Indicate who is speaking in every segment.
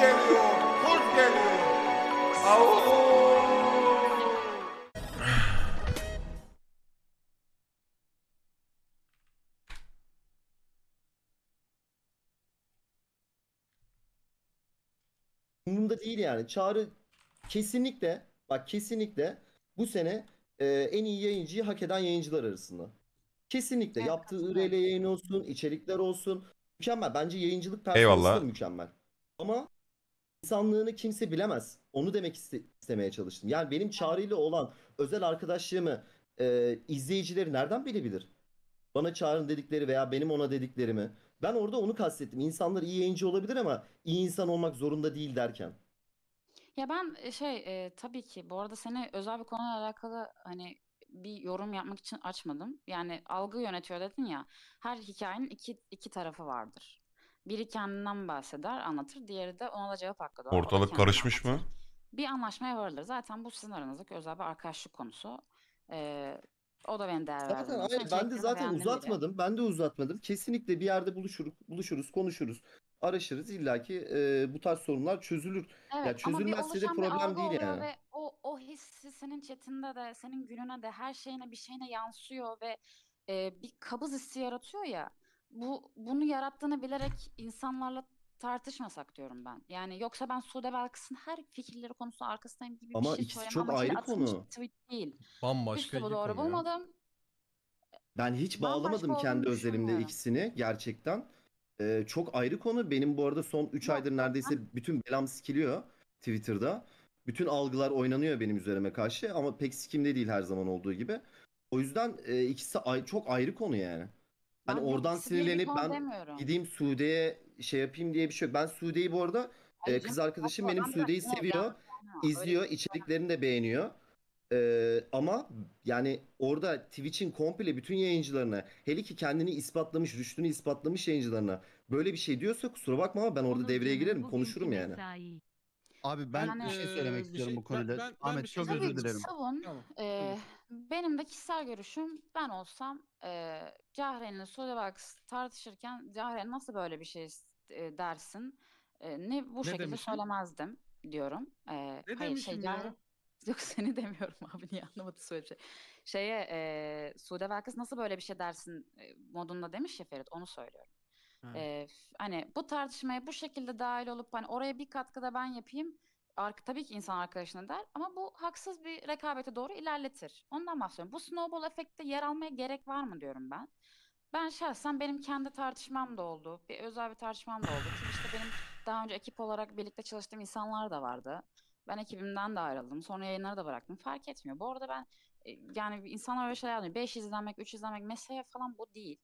Speaker 1: geliyor, kurt geliyor. Au!
Speaker 2: Umurumda değil yani. Çağrı kesinlikle bak kesinlikle bu sene e, en iyi yayıncıyı hak eden yayıncılar arasında. Kesinlikle
Speaker 3: Evet,
Speaker 2: yaptığı. IRL yayın olsun, içerikler olsun. Mükemmel. Bence yayıncılık performansı
Speaker 4: Eyvallah.
Speaker 2: da mükemmel. Ama insanlığını kimse bilemez. Onu demek iste- istemeye çalıştım. Yani benim Çağrı ile olan özel arkadaşlığımı e, izleyicileri nereden bilebilir? Bana Çağrı'nın dedikleri veya benim ona dediklerimi. Ben orada onu kastettim. İnsanlar iyi yayıncı olabilir ama iyi insan olmak zorunda değil derken.
Speaker 3: Ya ben e, şey e, tabii ki bu arada seni özel bir konuyla alakalı hani bir yorum yapmak için açmadım. Yani algı yönetiyor dedin ya. Her hikayenin iki iki tarafı vardır. Biri kendinden bahseder, anlatır. Diğeri de ona da cevap hakkı doğar.
Speaker 4: Ortalık karışmış mı?
Speaker 3: anlatır. Bir anlaşmaya varılır. Zaten bu sizin aranızdaki özel bir arkadaşlık konusu. Ee, o da beni değer
Speaker 2: Zaten
Speaker 3: verdiği için
Speaker 2: hayır, ben de zaten
Speaker 3: beğendiğim biri.
Speaker 2: uzatmadım. Ben de uzatmadım. Kesinlikle bir yerde buluşuruz, buluşuruz, konuşuruz, araşırız. İlla ki e, bu tarz sorunlar çözülür.
Speaker 3: Evet
Speaker 2: Ya çözülmezse de problem değil yani.
Speaker 3: ve o o hissi senin chatinde de senin gününe de her şeyine bir şeyine yansıyor ve e, bir kabız hissi yaratıyor ya. Bu bunu yarattığını bilerek insanlarla tartışmasak diyorum ben. Yani yoksa ben Sude Belkıs'ın her fikirleri konusunda arkasındayım gibi bir
Speaker 2: Ama
Speaker 3: şey
Speaker 2: ikisi
Speaker 3: söylemem
Speaker 2: çok ayrı konu.
Speaker 3: bir tweet değil.
Speaker 5: Bambaşka iki
Speaker 3: doğru
Speaker 5: konu ya.
Speaker 3: bulmadım.
Speaker 2: Ben hiç
Speaker 3: Bambaşka
Speaker 2: bağlamadım kendi özelimde ikisini gerçekten. E, çok ayrı konu. Benim bu arada son 3
Speaker 3: Yok,
Speaker 2: aydır neredeyse bütün belam sikiliyor Twitter'da. Bütün algılar oynanıyor benim üzerime karşı ama pek sikimde değil her zaman olduğu gibi. O yüzden e, ikisi ay- çok ayrı konu yani. Hani
Speaker 3: Ben
Speaker 2: oradan sinirlenip ben
Speaker 3: demiyorum.
Speaker 2: gideyim Sude'ye şey yapayım diye bir şey yok. Ben Sude'yi bu arada
Speaker 3: Ay
Speaker 2: e, kız arkadaşım benim
Speaker 3: ben
Speaker 2: Sude'yi seviyor,
Speaker 3: anlama, öyle
Speaker 2: izliyor,
Speaker 3: şey
Speaker 2: içeriklerini de beğeniyor. E, ama yani orada Twitch'in komple bütün yayıncılarına, hele ki kendini ispatlamış, rüştünü ispatlamış yayıncılarına böyle bir şey diyorsa kusura bakma ama ben orada devreye girerim, konuşurum yani.
Speaker 6: Abi ben
Speaker 3: Yani-
Speaker 6: bir şey
Speaker 5: Ee,
Speaker 6: söylemek
Speaker 5: bir
Speaker 6: istiyorum
Speaker 5: şey-
Speaker 6: bu konuyla.
Speaker 5: ben- ben- ben
Speaker 6: Ahmet
Speaker 5: bir şey
Speaker 6: çok özür dilerim.
Speaker 3: savun.
Speaker 5: Tamam.
Speaker 3: Ee, benim de kişisel görüşüm ben olsam e, Cahreyn'le Solevax tartışırken Cahren nasıl böyle bir şey e, dersin? E, ne bu
Speaker 5: Ne
Speaker 3: şekilde
Speaker 5: demişim?
Speaker 3: söylemezdim diyorum. E,
Speaker 5: Ne
Speaker 3: hayır
Speaker 5: demişim
Speaker 3: şey
Speaker 5: ya?
Speaker 3: Yok seni demiyorum abi niye anlamadın söyle bir şey. Şeye e, Sude Belkıs nasıl böyle bir şey dersin e, modunda demiş ya Ferit onu söylüyorum.
Speaker 5: Ha.
Speaker 3: E, hani bu tartışmaya bu şekilde dahil olup hani oraya bir katkıda ben yapayım Ark tabii ki insan arkadaşına der ama bu haksız bir rekabete doğru ilerletir. Ondan bahsediyorum. Bu snowball efekte yer almaya gerek var mı diyorum ben. Ben şahsen benim kendi tartışmam da oldu. Bir özel bir tartışmam da oldu. Twitch'te benim daha önce ekip olarak birlikte çalıştığım insanlar da vardı. Ben ekibimden de ayrıldım. Sonra yayınları da bıraktım. Fark etmiyor. Bu arada ben e, yani insanlar öyle şeyler yapıyor. 5 izlenmek, 3 izlenmek mesele falan bu değil.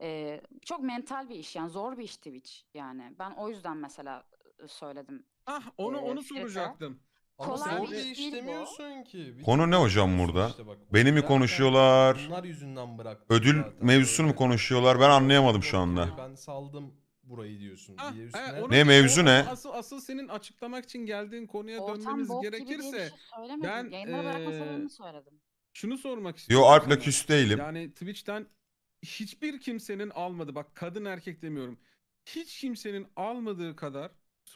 Speaker 3: E, çok mental bir iş yani zor bir iş Twitch yani. Ben o yüzden mesela söyledim.
Speaker 5: Ah onu
Speaker 3: Ee,
Speaker 5: onu
Speaker 3: Ferit'e
Speaker 5: soracaktım.
Speaker 7: Ama
Speaker 3: Kolay
Speaker 7: sen
Speaker 3: bir
Speaker 7: de
Speaker 3: iş değil bu.
Speaker 7: işlemiyorsun ki. Bir
Speaker 4: Konu ne hocam burada?
Speaker 7: işte bak.
Speaker 4: Beni mi
Speaker 7: Zaten
Speaker 4: konuşuyorlar?
Speaker 7: Bunlar yüzünden bıraktım
Speaker 4: Ödül
Speaker 7: zaten
Speaker 4: mevzusunu mu konuşuyorlar? Ben anlayamadım şu anda.
Speaker 7: Ben saldım burayı diyorsun
Speaker 5: Ah,
Speaker 7: diye
Speaker 5: e,
Speaker 7: üstüne.
Speaker 5: onu-
Speaker 4: Ne mevzu ne?
Speaker 5: Asıl asıl senin açıklamak için geldiğin konuya
Speaker 3: Ortam
Speaker 5: dönmemiz
Speaker 3: bok gibi diye bir
Speaker 5: gerekirse
Speaker 3: şey söylemedim.
Speaker 5: ben, eee,
Speaker 3: söyledim.
Speaker 5: şunu sormak
Speaker 4: Yo
Speaker 5: istiyorum.
Speaker 4: Alp'le
Speaker 5: sana.
Speaker 4: küs değilim.
Speaker 5: Yani Twitch'ten hiçbir kimsenin almadı. Bak kadın erkek demiyorum. Hiç kimsenin almadığı kadar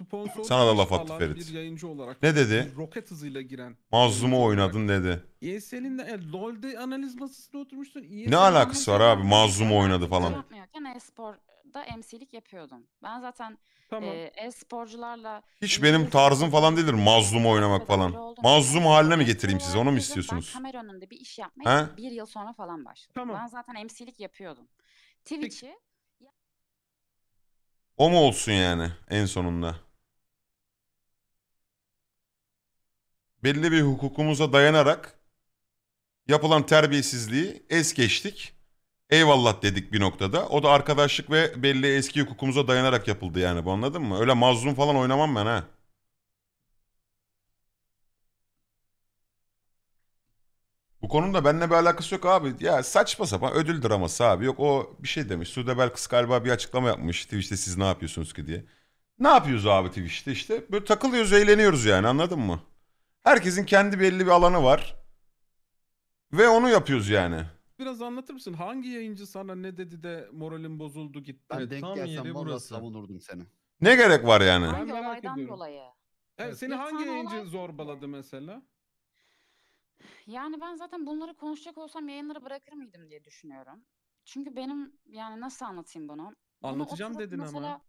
Speaker 5: sponsor
Speaker 4: Sana da laf attı Ferit.
Speaker 5: bir yayıncı olarak
Speaker 4: Ne dedi?
Speaker 5: roket hızıyla giren
Speaker 4: Mazlumu oynadın dedi.
Speaker 5: ESL'in de e, LoL'de analiz masasında oturmuşsun.
Speaker 4: Ne
Speaker 5: ESL'in
Speaker 4: alakası var abi?
Speaker 5: masasında-
Speaker 4: Mazlum oynadı falan.
Speaker 3: yapmıyorken e-sporda MC'lik yapıyordum. Ben zaten
Speaker 5: Tamam.
Speaker 3: e, e-sporcularla
Speaker 4: Hiç benim tarzım falan değildir mazlum oynamak falan. Mazlum haline mi getireyim sizi?
Speaker 3: olarak
Speaker 4: Onu mu istiyorsunuz?
Speaker 3: Ben kamera önünde bir iş yapmaya
Speaker 4: He?
Speaker 3: bir yıl sonra falan başladım.
Speaker 5: Tamam.
Speaker 3: Ben zaten MC'lik yapıyordum. Twitch'i
Speaker 4: O mu olsun yani en sonunda? Belli bir hukukumuza dayanarak yapılan terbiyesizliği es geçtik. Eyvallah dedik bir noktada. O da arkadaşlık ve belli eski hukukumuza dayanarak yapıldı yani bu anladın mı? Öyle mazlum falan oynamam ben ha. Bu konunun da benimle bir alakası yok abi. Ya saçma sapan ödül draması abi. Yok o bir şey demiş. Sude Belkıs galiba bir açıklama yapmış. Twitch'te siz ne yapıyorsunuz ki diye. Ne yapıyoruz abi Twitch'te işte? Böyle takılıyoruz, eğleniyoruz yani anladın mı? Herkesin kendi belli bir alanı var. Ve onu yapıyoruz yani.
Speaker 5: Biraz anlatır mısın? Hangi yayıncı sana ne dedi de moralin bozuldu gitti?
Speaker 6: Ben
Speaker 7: Evet,
Speaker 6: denk
Speaker 7: tam
Speaker 6: gelsem
Speaker 7: yeri
Speaker 6: valla
Speaker 7: burası.
Speaker 6: savunurdum seni.
Speaker 4: Ne gerek var yani?
Speaker 3: Hangi
Speaker 5: merak
Speaker 3: olaydan
Speaker 5: ediyorum.
Speaker 3: dolayı?
Speaker 5: Evet, seni
Speaker 3: Bir
Speaker 5: hangi
Speaker 3: tane
Speaker 5: yayıncı
Speaker 3: olay-
Speaker 5: zorbaladı mesela?
Speaker 3: Yani ben zaten bunları konuşacak olsam yayınları bırakır mıydım diye düşünüyorum. Çünkü benim yani nasıl anlatayım bunu? Bunu
Speaker 5: Anlatacağım
Speaker 3: oturup
Speaker 5: dedin ama.
Speaker 3: mesela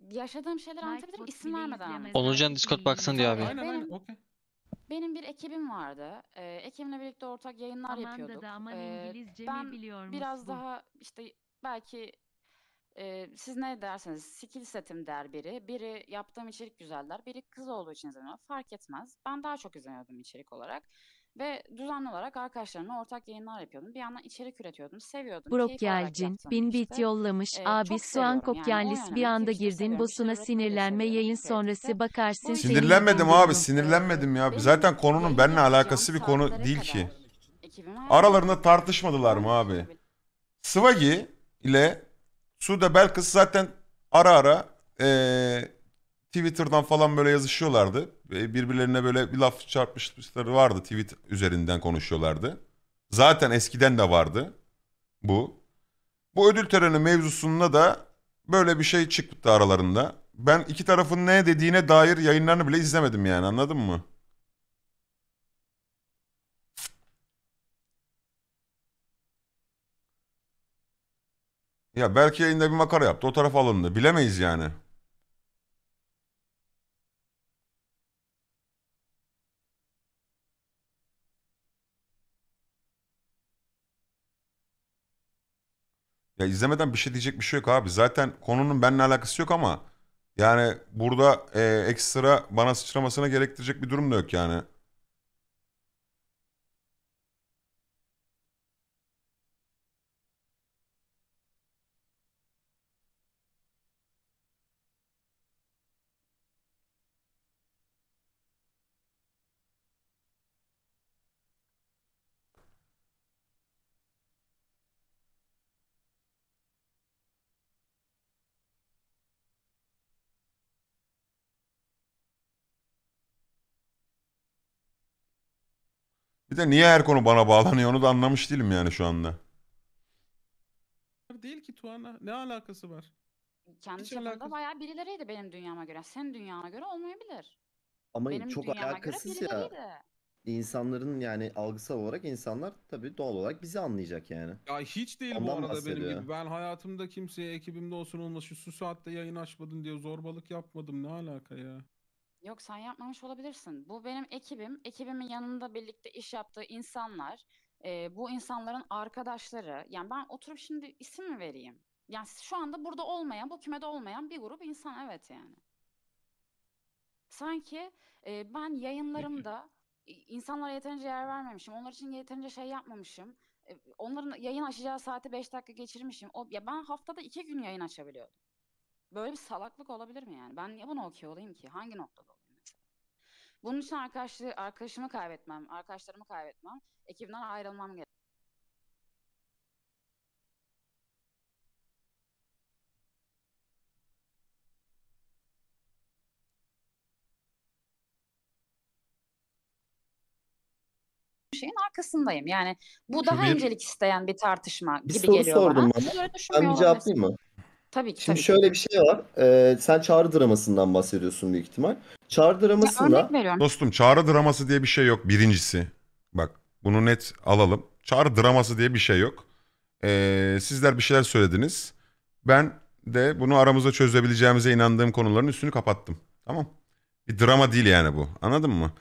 Speaker 3: Yaşadığım şeyleri anlatabilirim isim vermeden anlatabilirim.
Speaker 8: Onurcan Discord baksana diyor abi.
Speaker 5: Aynen aynen
Speaker 3: benim-
Speaker 5: okey.
Speaker 3: Benim bir ekibim vardı. Ee, ekibimle birlikte ortak yayınlar
Speaker 9: Aman
Speaker 3: yapıyorduk.
Speaker 9: da aman
Speaker 3: Ee,
Speaker 9: İngilizce
Speaker 3: ben
Speaker 9: mi biliyormuş
Speaker 3: biraz daha işte belki e, siz ne derseniz skill setim der biri. Biri yaptığım içerik güzel der. Biri kız olduğu için izleniyor. Fark etmez. Ben daha çok izleniyordum içerik olarak. Ve düzenli olarak arkadaşlarımla ortak yayınlar yapıyordum. Bir yandan içerik üretiyordum. Seviyordum.
Speaker 9: Brok Yelcin, bin bit
Speaker 3: işti.
Speaker 9: yollamış.
Speaker 3: Ee,
Speaker 9: Abi soğan
Speaker 3: seviyorum
Speaker 9: kop
Speaker 3: yani.
Speaker 9: Bir anda girdin bosuna
Speaker 3: İşte
Speaker 9: sinirlenme yayın sonrası bakarsın
Speaker 4: Sinirlenmedim abi sinirlenmedim ya.
Speaker 3: Benim
Speaker 4: Zaten konunun benimle alakası bir konu değil ki. Aralarında tartışmadılar mı abi? Swaggy ile Sude Belkıs zaten ara ara eee, Twitter'dan falan böyle yazışıyorlardı. Birbirlerine böyle bir laf çarpmışlıkları vardı. Tweet üzerinden konuşuyorlardı. Zaten eskiden de vardı bu. Bu ödül töreni mevzusunda da böyle bir şey çıktı aralarında. Ben iki tarafın ne dediğine dair yayınlarını bile izlemedim yani anladın mı? Ya belki yayında bir makara yaptı. O tarafa alındı. Bilemeyiz yani. Ya izlemeden bir şey diyecek bir şey yok abi. Zaten konunun benimle alakası yok ama yani burada e, ekstra bana sıçramasına gerektirecek bir durum da yok yani. Bir de niye her konu bana bağlanıyor onu da anlamış değilim yani şu anda.
Speaker 5: Değil ki Tuana. Ne alakası var?
Speaker 3: Kendi
Speaker 5: Hiç
Speaker 3: çapında
Speaker 5: alakası-
Speaker 3: bayağı birileriydi benim dünyama göre. Senin dünyana göre olmayabilir.
Speaker 2: Ama
Speaker 3: benim
Speaker 2: çok
Speaker 3: dünyama
Speaker 2: alakasız
Speaker 3: göre
Speaker 2: ya.
Speaker 3: birileriydi.
Speaker 2: İnsanların yani algısal olarak insanlar tabii doğal olarak bizi anlayacak yani.
Speaker 5: Ya hiç değil bu
Speaker 2: Ondan
Speaker 5: arada benim
Speaker 2: bahsediyor.
Speaker 5: gibi. Ben hayatımda kimseye ekibimde olsun olmasın şu saatte yayın açmadın diye zorbalık yapmadım. Ne alaka ya?
Speaker 3: Yok sen yapmamış olabilirsin. Bu benim ekibim. Ekibimin yanında birlikte iş yaptığı insanlar. e, bu insanların arkadaşları. Yani ben oturup şimdi isim mi vereyim? Yani şu anda burada olmayan, bu kümede olmayan bir grup insan evet yani. Sanki e, ben yayınlarımda insanlara yeterince yer vermemişim. Onlar için yeterince şey yapmamışım. E, onların yayın açacağı saati 5 dakika geçirmişim. O, ya ben haftada 2 gün yayın açabiliyordum. Böyle bir salaklık olabilir mi yani? Ben niye buna okey olayım ki? Hangi noktada? Bunun için arkadaşlığı, arkadaşımı kaybetmem, arkadaşlarımı kaybetmem, ekibimden ayrılmam gerek. şeyin arkasındayım. Yani bu daha
Speaker 7: bir-
Speaker 3: öncelik isteyen bir tartışma
Speaker 2: Bir
Speaker 3: gibi
Speaker 2: soru
Speaker 3: geliyor bana.
Speaker 2: sordum bana. Ben
Speaker 3: düşünmüyor
Speaker 2: bir cevaplayayım mı?
Speaker 3: Tabii ki.
Speaker 2: Şimdi
Speaker 3: tabii ki.
Speaker 2: şöyle bir şey var. Ee, sen çağrı dramasından bahsediyorsun büyük ihtimal. Çağrı
Speaker 3: Ya
Speaker 2: dramasında
Speaker 3: örnek veriyorum.
Speaker 4: Dostum çağrı draması diye bir şey yok birincisi. Bak bunu net alalım. Çağrı draması diye bir şey yok. Ee, sizler bir şeyler söylediniz. Ben de bunu aramızda çözebileceğimize inandığım konuların üstünü kapattım. Tamam. Bir drama değil yani bu. Anladın mı?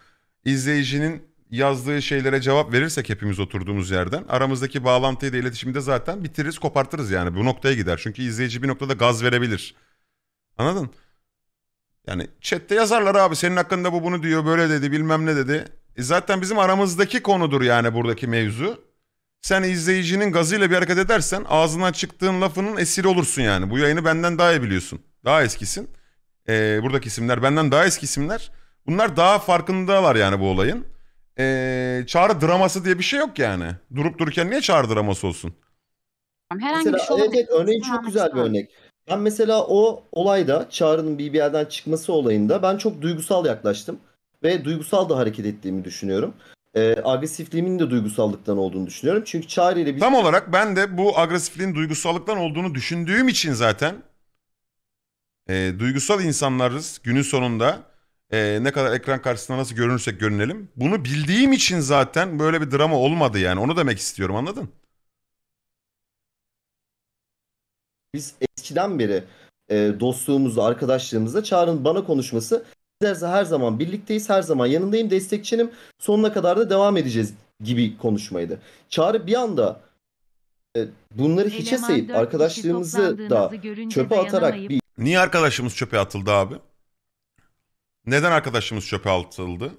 Speaker 4: İzleyicinin yazdığı şeylere cevap verirsek hepimiz oturduğumuz yerden aramızdaki bağlantıyı da iletişimi de zaten bitiririz kopartırız yani. Bu noktaya gider. Çünkü izleyici bir noktada gaz verebilir. Anladın? Yani chatte yazarlar abi senin hakkında bu bunu diyor böyle dedi bilmem ne dedi. E zaten bizim aramızdaki konudur yani buradaki mevzu. Sen izleyicinin gazıyla bir hareket edersen ağzından çıktığın lafının esiri olursun yani. Bu yayını benden daha iyi biliyorsun. Daha eskisin. Ee, buradaki isimler benden daha eski isimler. Bunlar daha farkındalar yani bu olayın. Ee, çağrı draması diye bir şey yok yani. Durup dururken niye çağrı draması olsun?
Speaker 3: Herhangi
Speaker 2: mesela
Speaker 3: bir şey olabilir.
Speaker 2: evet, örneğin çok güzel bir örnek. Ben mesela o olayda Çağrı'nın BBL'den çıkması olayında ben çok duygusal yaklaştım. Ve duygusal da hareket ettiğimi düşünüyorum. Ee, agresifliğimin de duygusallıktan olduğunu düşünüyorum. Çünkü Çağrı ile biz
Speaker 4: Tam olarak ben de bu agresifliğin duygusallıktan olduğunu düşündüğüm için zaten E, duygusal insanlarız günün sonunda. E, ne kadar ekran karşısında nasıl görünürsek görünelim. Bunu bildiğim için zaten böyle bir drama olmadı yani. Onu demek istiyorum anladın?
Speaker 2: Biz eskiden beri e, dostluğumuzda, arkadaşlığımızda Çağrı'nın bana konuşması "Biz her zaman birlikteyiz, her zaman yanındayım, destekçinim, sonuna kadar da devam edeceğiz gibi konuşmaydı. Çağrı bir anda e, bunları hiçe
Speaker 9: Eleman
Speaker 2: sayıp
Speaker 9: dört kişi
Speaker 2: arkadaşlığımızı da
Speaker 9: toplandığınızı görünce
Speaker 2: çöpe atarak
Speaker 9: dayanamayıp-
Speaker 2: bir
Speaker 4: Niye arkadaşımız çöpe atıldı abi? Neden arkadaşımız çöpe atıldı?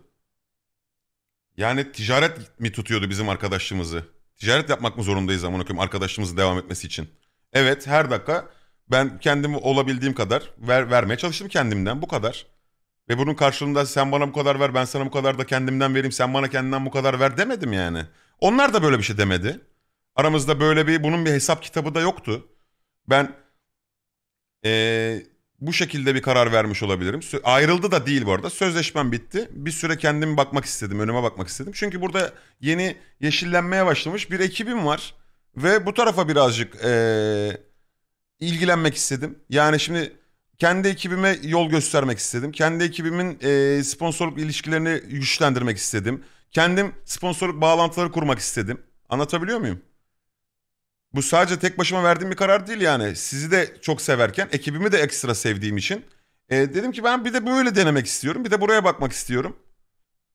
Speaker 4: Yani ticaret mi tutuyordu bizim arkadaşlığımızı? Ticaret yapmak mı zorundayız amına koyayım arkadaşlığımızın devam etmesi için? Evet her dakika ben kendimi olabildiğim kadar ver, vermeye çalıştım kendimden bu kadar. Ve bunun karşılığında sen bana bu kadar ver ben sana bu kadar da kendimden vereyim sen bana kendinden bu kadar ver demedim yani. Onlar da böyle bir şey demedi. Aramızda böyle bir bunun bir hesap kitabı da yoktu. Ben ee, bu şekilde bir karar vermiş olabilirim. Ayrıldı da değil bu arada. Sözleşmem bitti. Bir süre kendimi bakmak istedim, önüme bakmak istedim. Çünkü burada yeni yeşillenmeye başlamış bir ekibim var. Ve bu tarafa birazcık ee, ilgilenmek istedim. Yani şimdi kendi ekibime yol göstermek istedim. Kendi ekibimin ee, sponsorluk ilişkilerini güçlendirmek istedim. Kendim sponsorluk bağlantıları kurmak istedim. Anlatabiliyor muyum? Bu sadece tek başıma verdiğim bir karar değil yani. Sizi de çok severken ekibimi de ekstra sevdiğim için e, dedim ki ben bir de böyle denemek istiyorum. Bir de buraya bakmak istiyorum.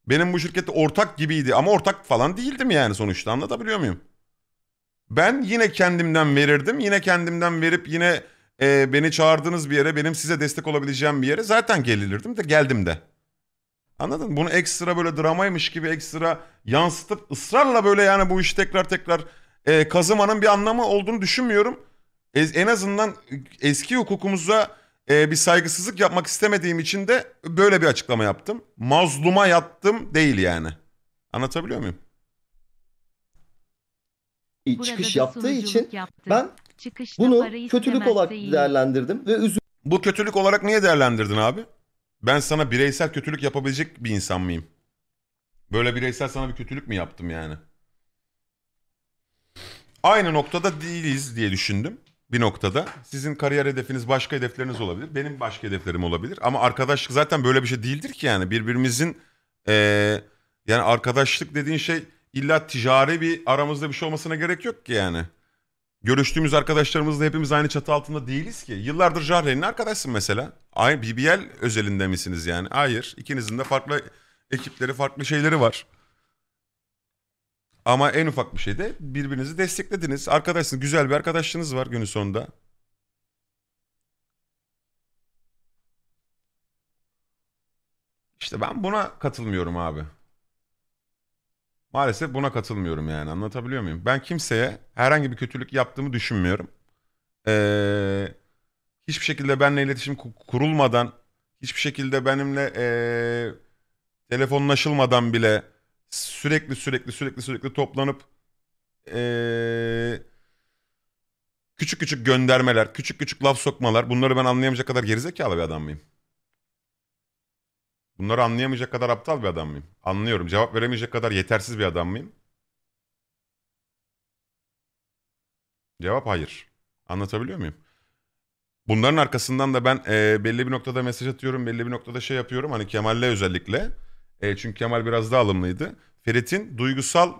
Speaker 4: Benim bu şirkette ortak gibiydi ama ortak falan değildim yani sonuçta anlatabiliyor muyum? Ben yine kendimden verirdim. Yine kendimden verip yine e, beni çağırdığınız bir yere benim size destek olabileceğim bir yere zaten gelirdim de geldim de. Anladın mı? Bunu ekstra böyle dramaymış gibi ekstra yansıtıp ısrarla böyle yani bu işi tekrar tekrar e, kazımanın bir anlamı olduğunu düşünmüyorum. E, en azından eski hukukumuza e, bir saygısızlık yapmak istemediğim için de böyle bir açıklama yaptım. Mazluma yattım değil yani. Anlatabiliyor muyum?
Speaker 9: Burada
Speaker 2: çıkış yaptığı için
Speaker 9: yaptı.
Speaker 2: ben
Speaker 9: Çıkışta
Speaker 2: bunu kötülük olarak
Speaker 9: iyi.
Speaker 2: değerlendirdim ve üzüldüm.
Speaker 4: Bu kötülük olarak niye değerlendirdin abi? Ben sana bireysel kötülük yapabilecek bir insan mıyım? Böyle bireysel sana bir kötülük mü yaptım yani? Aynı noktada değiliz diye düşündüm. Bir noktada. Sizin kariyer hedefiniz başka hedefleriniz olabilir. Benim başka hedeflerim olabilir. Ama arkadaşlık zaten böyle bir şey değildir ki yani. Birbirimizin eee, yani arkadaşlık dediğin şey illa ticari bir aramızda bir şey olmasına gerek yok ki yani. Görüştüğümüz arkadaşlarımızla hepimiz aynı çatı altında değiliz ki. Yıllardır Jahre'nin arkadaşsın mesela. Aynı BBL özelinde misiniz yani? Hayır. İkinizin de farklı ekipleri, farklı şeyleri var. Ama en ufak bir şeyde birbirinizi desteklediniz. Arkadaşsınız. Güzel bir arkadaşlığınız var günün sonunda. İşte ben buna katılmıyorum abi. Maalesef buna katılmıyorum yani anlatabiliyor muyum? Ben kimseye herhangi bir kötülük yaptığımı düşünmüyorum. Ee, hiçbir şekilde benimle iletişim ku- kurulmadan, hiçbir şekilde benimle ee, telefonlaşılmadan bile sürekli sürekli sürekli sürekli toplanıp ee, küçük küçük göndermeler, küçük küçük laf sokmalar bunları ben anlayamayacak kadar gerizekalı bir adam mıyım? Bunları anlayamayacak kadar aptal bir adam mıyım? Anlıyorum. Cevap veremeyecek kadar yetersiz bir adam mıyım? Cevap hayır. Anlatabiliyor muyum? Bunların arkasından da ben e, belli bir noktada mesaj atıyorum, belli bir noktada şey yapıyorum. Hani Kemal'le özellikle. E, çünkü Kemal biraz daha alımlıydı. Ferit'in duygusal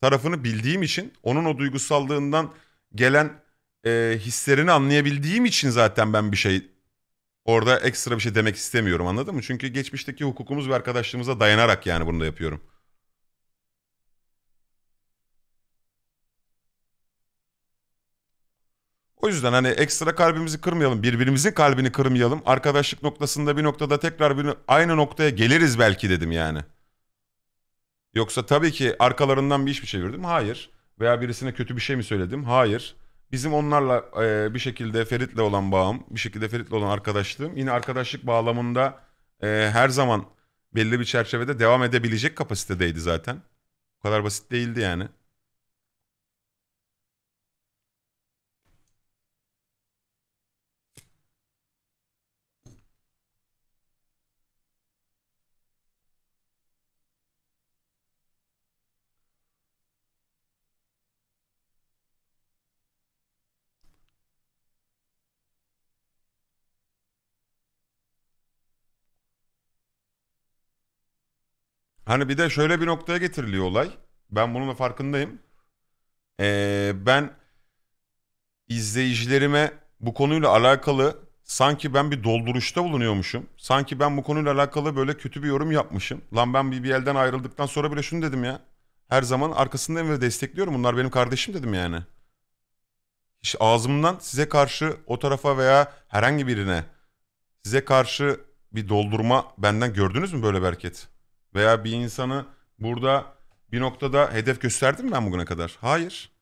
Speaker 4: tarafını bildiğim için, onun o duygusallığından gelen e, hislerini anlayabildiğim için zaten ben bir şey Orada ekstra bir şey demek istemiyorum anladın mı? Çünkü geçmişteki hukukumuz ve arkadaşlığımıza dayanarak yani bunu da yapıyorum. O yüzden hani ekstra kalbimizi kırmayalım, birbirimizin kalbini kırmayalım. Arkadaşlık noktasında bir noktada tekrar bir, aynı noktaya geliriz belki dedim yani. Yoksa tabii ki arkalarından bir iş mi çevirdim? Hayır. Veya birisine kötü bir şey mi söyledim? Hayır. Bizim onlarla e, bir şekilde Ferit'le olan bağım, bir şekilde Ferit'le olan arkadaşlığım yine arkadaşlık bağlamında e, her zaman belli bir çerçevede devam edebilecek kapasitedeydi zaten. Bu kadar basit değildi yani. Hani bir de şöyle bir noktaya getiriliyor olay. Ben bunun da farkındayım. Ee, ben izleyicilerime bu konuyla alakalı sanki ben bir dolduruşta bulunuyormuşum. Sanki ben bu konuyla alakalı böyle kötü bir yorum yapmışım. Lan ben BBL'den ayrıldıktan sonra bile şunu dedim ya. Her zaman arkasındayım ve destekliyorum. Bunlar benim kardeşim dedim yani. Hiç ağzımdan size karşı o tarafa veya herhangi birine size karşı bir doldurma benden gördünüz mü böyle bir hareket? Veya bir insanı burada bir noktada hedef gösterdim mi ben bugüne kadar? Hayır.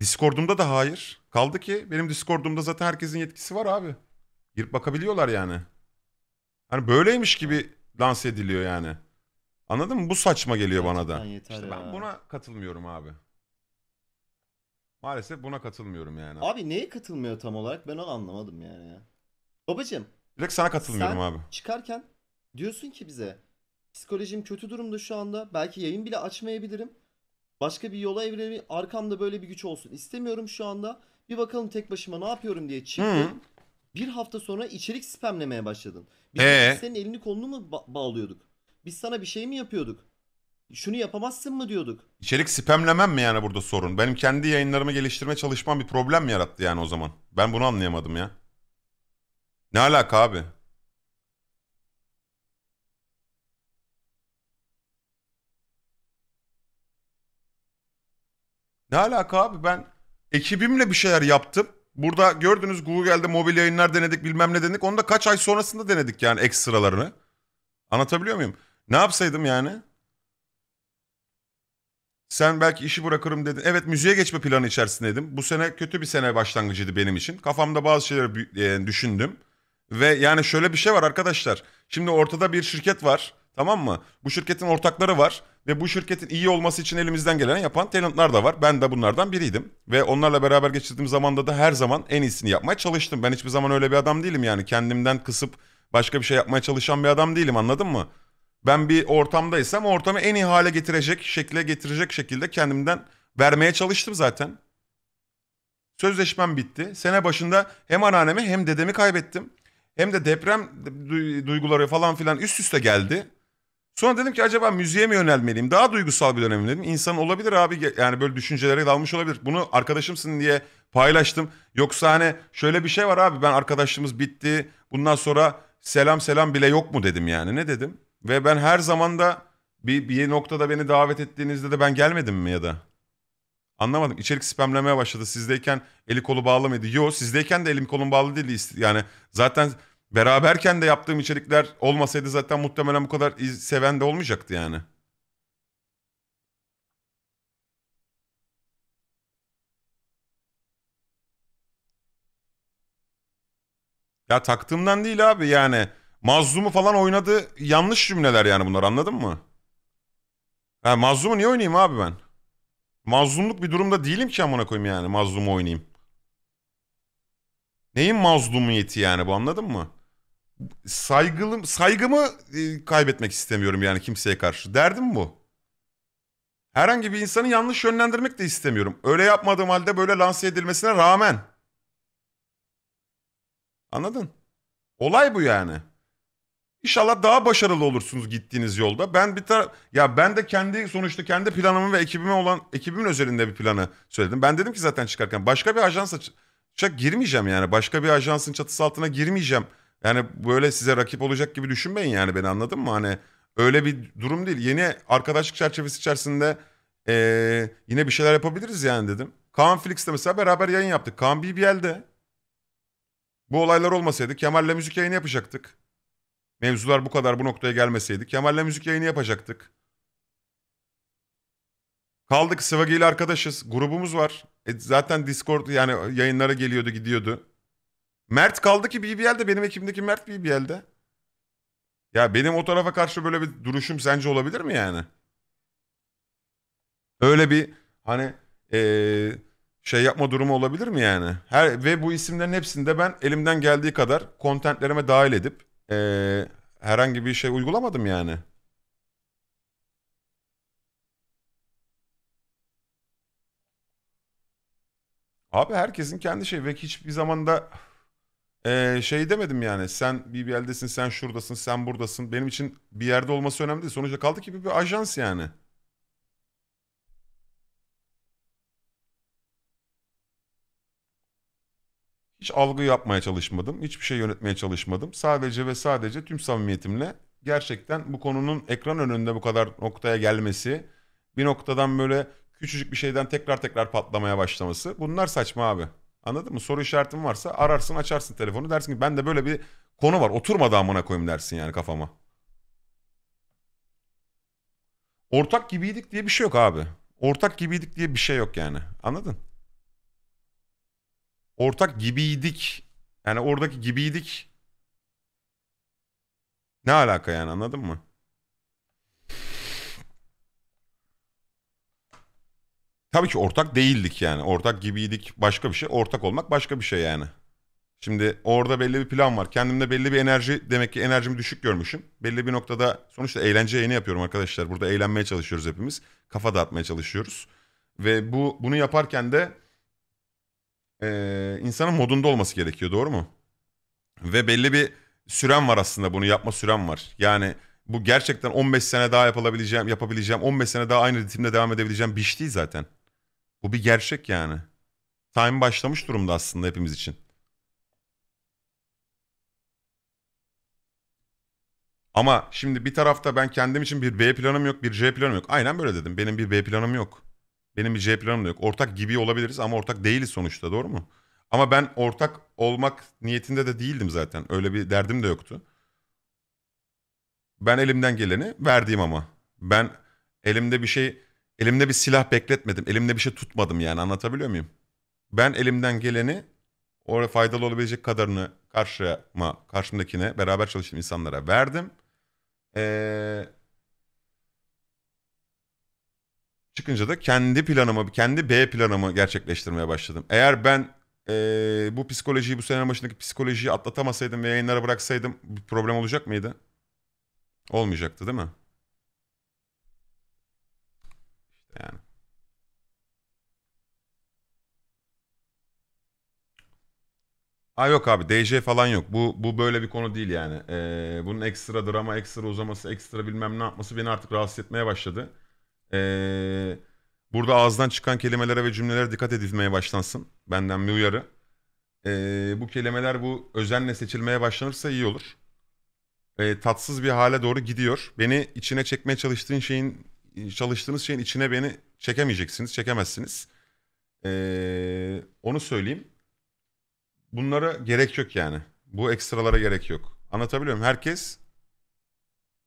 Speaker 4: Discord'umda da hayır. Kaldı ki benim Discord'umda zaten herkesin yetkisi var abi. Girip bakabiliyorlar yani. Hani böyleymiş gibi lanse ediliyor yani. Anladın mı? Bu saçma geliyor bana da.
Speaker 2: Gerçekten yeter
Speaker 4: İşte
Speaker 2: ya.
Speaker 4: ben buna katılmıyorum abi. Maalesef buna katılmıyorum yani.
Speaker 2: Abi neye katılmıyor tam olarak ben onu anlamadım yani ya. Babacım
Speaker 4: Direkt sana katılmıyorum
Speaker 2: sen
Speaker 4: abi.
Speaker 2: çıkarken diyorsun ki bize psikolojim kötü durumda şu anda. Belki yayın bile açmayabilirim. Başka bir yola evrilelim. Arkamda böyle bir güç olsun. İstemiyorum şu anda. Bir bakalım tek başıma ne yapıyorum diye çıktın.
Speaker 4: Hı.
Speaker 2: Bir hafta sonra içerik spamlemeye başladın. Biz
Speaker 4: Ee?
Speaker 2: senin elini kolunu mu ba- bağlıyorduk? Biz sana bir şey mi yapıyorduk? Şunu yapamazsın mı diyorduk?
Speaker 4: İçerik spamlemem mi yani burada sorun? Benim kendi yayınlarımı geliştirme çalışmam bir problem mi yarattı yani o zaman? Ben bunu anlayamadım ya. Ne alaka abi? Ne alaka abi? Ben ekibimle bir şeyler yaptım. Burada gördünüz Google'de mobil yayınlar denedik bilmem ne denedik. Onu da kaç ay sonrasında denedik yani ekstralarını. Anlatabiliyor muyum? Ne yapsaydım yani? Sen belki işi bırakırım dedin. Evet müziğe geçme planı içerisindeydim. Bu sene kötü bir sene başlangıcıydı benim için. Kafamda bazı şeyleri e, düşündüm. Ve yani şöyle bir şey var arkadaşlar. Şimdi ortada bir şirket var. Tamam mı? Bu şirketin ortakları var. Ve bu şirketin iyi olması için elimizden geleni yapan talentlar da var. Ben de bunlardan biriydim. Ve onlarla beraber geçirdiğim zamanda da her zaman en iyisini yapmaya çalıştım. Ben hiçbir zaman öyle bir adam değilim yani. Kendimden kısıp başka bir şey yapmaya çalışan bir adam değilim anladın mı? Ben bir ortamdaysam ortamı en iyi hale getirecek, şekle getirecek şekilde kendimden vermeye çalıştım zaten. Sözleşmem bitti. Sene başında hem anneannemi hem dedemi kaybettim. Hem de deprem du- duyguları falan filan üst üste geldi. Sonra dedim ki acaba müziğe mi yönelmeliyim? Daha duygusal bir dönemim dedim. İnsan olabilir abi yani böyle düşüncelere dalmış olabilir. Bunu arkadaşımsın diye paylaştım. Yoksa hani şöyle bir şey var abi ben arkadaşlığımız bitti. Bundan sonra selam selam bile yok mu dedim yani. Ne dedim? Ve ben her zaman da bir, bir noktada beni davet ettiğinizde de ben gelmedim mi ya da? Anlamadım. İçerik spamlemeye başladı. Sizdeyken eli kolu bağlı mıydı? Yok sizdeyken de elim kolum bağlı değildi. Yani zaten beraberken de yaptığım içerikler olmasaydı zaten muhtemelen bu kadar iz- seven de olmayacaktı yani. Ya taktığımdan değil abi yani. Mazlum'u falan oynadı yanlış cümleler yani bunlar anladın mı? Ha, Mazlum'u niye oynayayım abi ben? Mazlumluk bir durumda değilim ki amına koyayım yani mazlumu oynayayım. Neyin mazlumiyeti yani bu anladın mı? Saygılım, saygımı e, kaybetmek istemiyorum yani kimseye karşı. Derdim bu. Herhangi bir insanı yanlış yönlendirmek de istemiyorum. Öyle yapmadığım halde böyle lanse edilmesine rağmen. Anladın? Olay bu yani. İnşallah daha başarılı olursunuz gittiğiniz yolda. Ben bir tar ya ben de kendi sonuçta kendi planımı ve ekibime olan ekibimin özelinde bir planı söyledim. Ben dedim ki zaten çıkarken başka bir ajansa girmeyeceğim yani. Başka bir ajansın çatısı altına girmeyeceğim. Yani böyle size rakip olacak gibi düşünmeyin yani beni anladın mı? Hani öyle bir durum değil. Yeni arkadaşlık çerçevesi içerisinde eee, yine bir şeyler yapabiliriz yani dedim. Kaan Flix'te mesela beraber yayın yaptık. Kaan BBL'de. Bu olaylar olmasaydı Kemal'le müzik yayını yapacaktık. Mevzular bu kadar bu noktaya gelmeseydi Kemal'le müzik yayını yapacaktık. Kaldık Sıvagi ile arkadaşız. Grubumuz var. E zaten Discord yani yayınlara geliyordu gidiyordu. Mert kaldı ki BBL'de benim ekibimdeki Mert BBL'de. Ya benim o tarafa karşı böyle bir duruşum sence olabilir mi yani? Öyle bir hani eee, şey yapma durumu olabilir mi yani? Her ve bu isimlerin hepsini de ben elimden geldiği kadar kontentlerime dahil edip eee, herhangi bir şey uygulamadım yani. Abi herkesin kendi şey ve hiçbir zamanda Ee, şey demedim yani sen BBL'desin, sen şuradasın, sen buradasın. Benim için bir yerde olması önemli değil. Sonuçta kaldı ki bir, bir ajans yani. Hiç algı yapmaya çalışmadım. Hiçbir şey yönetmeye çalışmadım. Sadece ve sadece tüm samimiyetimle gerçekten bu konunun ekran önünde bu kadar noktaya gelmesi, bir noktadan böyle küçücük bir şeyden tekrar tekrar patlamaya başlaması. Bunlar saçma abi. Anladın mı? Soru işaretin varsa ararsın açarsın telefonu dersin ki ben de böyle bir konu var oturmadı amına koyayım dersin yani kafama. Ortak gibiydik diye bir şey yok abi. Ortak gibiydik diye bir şey yok yani. Anladın? Ortak gibiydik. Yani oradaki gibiydik. Ne alaka yani anladın mı? Tabii ki ortak değildik yani. Ortak gibiydik başka bir şey. Ortak olmak başka bir şey yani. Şimdi orada belli bir plan var. Kendimde belli bir enerji demek ki enerjimi düşük görmüşüm. Belli bir noktada sonuçta eğlence yayını yapıyorum arkadaşlar. Burada eğlenmeye çalışıyoruz hepimiz. Kafa dağıtmaya çalışıyoruz. Ve bu bunu yaparken de eee, insanın modunda olması gerekiyor doğru mu? Ve belli bir süren var aslında bunu yapma süren var. Yani bu gerçekten 15 sene daha yapılabileceğim, yapabileceğim, 15 sene daha aynı ritimle devam edebileceğim bir iş değil zaten. Bu bir gerçek yani. Time başlamış durumda aslında hepimiz için. Ama şimdi bir tarafta ben kendim için bir B planım yok, bir C planım yok. Aynen böyle dedim. Benim bir B planım yok. Benim bir C planım da yok. Ortak gibi olabiliriz ama ortak değiliz sonuçta doğru mu? Ama ben ortak olmak niyetinde de değildim zaten. Öyle bir derdim de yoktu. Ben elimden geleni verdiğim ama. Ben elimde bir şey, elimde bir silah bekletmedim. Elimde bir şey tutmadım yani anlatabiliyor muyum? Ben elimden geleni oraya faydalı olabilecek kadarını karşıma, karşımdakine, beraber çalıştığım insanlara verdim. Ee, çıkınca da kendi planımı, kendi B planımı gerçekleştirmeye başladım. Eğer ben ee, bu psikolojiyi, bu sene başındaki psikolojiyi atlatamasaydım ve yayınlara bıraksaydım bir problem olacak mıydı? Olmayacaktı değil mi? Aa yok abi DJ falan yok. Bu bu böyle bir konu değil yani. Ee, bunun ekstra drama, ekstra uzaması, ekstra bilmem ne yapması beni artık rahatsız etmeye başladı. Ee, burada ağızdan çıkan kelimelere ve cümlelere dikkat edilmeye başlansın. Benden bir uyarı. Ee, bu kelimeler bu özenle seçilmeye başlanırsa iyi olur. Ee, tatsız bir hale doğru gidiyor. Beni içine çekmeye çalıştığın şeyin çalıştığınız şeyin içine beni çekemeyeceksiniz, çekemezsiniz. Ee, onu söyleyeyim. Bunlara gerek yok yani. Bu ekstralara gerek yok. Anlatabiliyor muyum? Herkes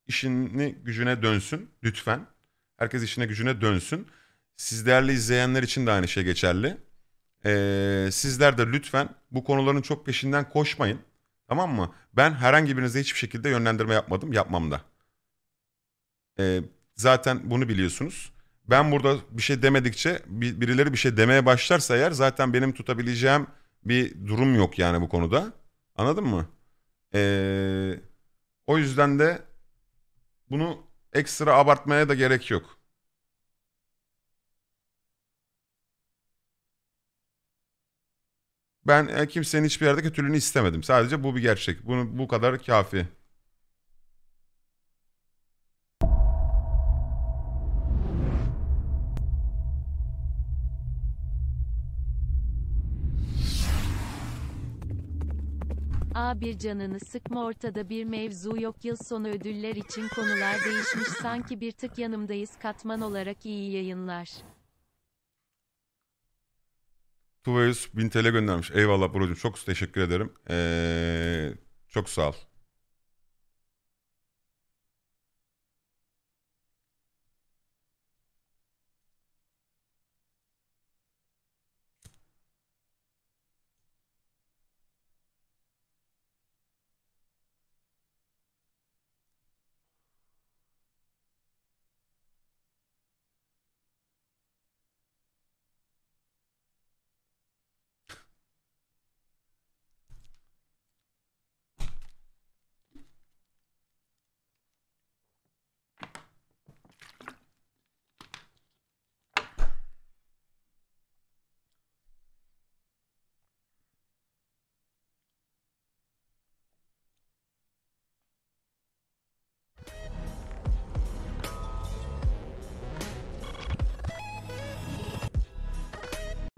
Speaker 4: işini gücüne dönsün lütfen. Herkes işine gücüne dönsün. Siz değerli izleyenler için de aynı şey geçerli. Ee, sizler de lütfen bu konuların çok peşinden koşmayın. Tamam mı? Ben herhangi birinize hiçbir şekilde yönlendirme yapmadım. Yapmam da. Ee, zaten bunu biliyorsunuz. Ben burada bir şey demedikçe bir- birileri bir şey demeye başlarsa eğer zaten benim tutabileceğim bir durum yok yani bu konuda. Anladın mı? Ee, o yüzden de bunu ekstra abartmaya da gerek yok. Ben e, kimsenin hiçbir yerde kötülüğünü istemedim. Sadece bu bir gerçek. Bunu bu kadar kafi.
Speaker 9: A bir canını sıkma ortada bir mevzu yok yıl sonu ödüller için konular değişmiş sanki bir tık yanımdayız katman olarak iyi yayınlar.
Speaker 4: Tuvaüs 1000 TL göndermiş. Eyvallah brocum. Çok teşekkür ederim. Ee, çok sağ ol.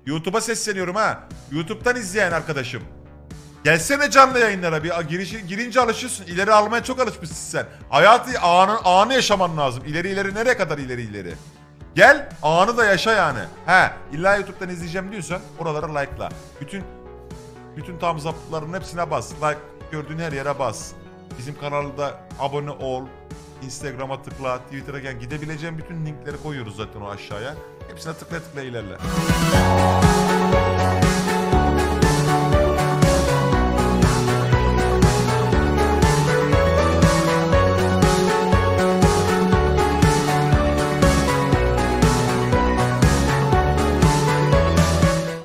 Speaker 4: YouTube'a sesleniyorum ha. YouTube'dan izleyen arkadaşım. Gelsene canlı yayınlara bir girişi, girince alışıyorsun. İleri almaya çok alışmışsın sen. Hayatı anı, anı yaşaman lazım. İleri ileri nereye kadar ileri ileri? Gel anı da yaşa yani. He illa YouTube'dan izleyeceğim diyorsan oralara like'la. Bütün bütün tam zaptların hepsine bas. Like gördüğün her yere bas. Bizim kanalda abone ol. Instagram'a tıkla, Twitter'a gel. Gidebileceğin bütün linkleri koyuyoruz zaten o aşağıya. Hepsine tıkla tıkla ilerle.